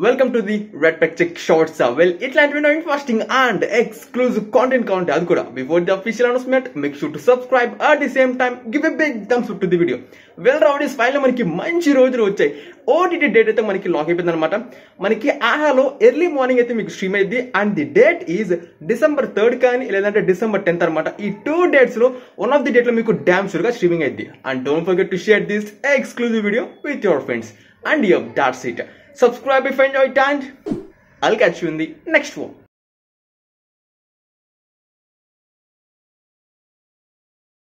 Welcome to the red peck check shorts well ఇట్లాంటివి interesting and exclusive content కావాలంటే అది కూడా before the official announcement make sure to subscribe at the same time give a big thumbs to the video well rowdies file మనకి మంచి రోజులు వచ్చాయి. OTT date అయితే మనకి లాక్ అయిపోయింది అనమాట మనకి ఆహాలో ఎర్లీ మార్నింగ్ అయితే మీకు స్ట్రీమ్ అయింది and the date is December third కానీ లేదంటే డిసెంబర్ టెన్త్ అనమాట ఈ టూ డేట్స్లో వన్ ఆఫ్ ది డేట్లో మీకు డ్యామ్ షూర్గా స్ట్రీమింగ్ అయింది and don't forget to share this exclusive video with your friends and yup that's it subscribe if you enjoyed and I'll catch you in the next one.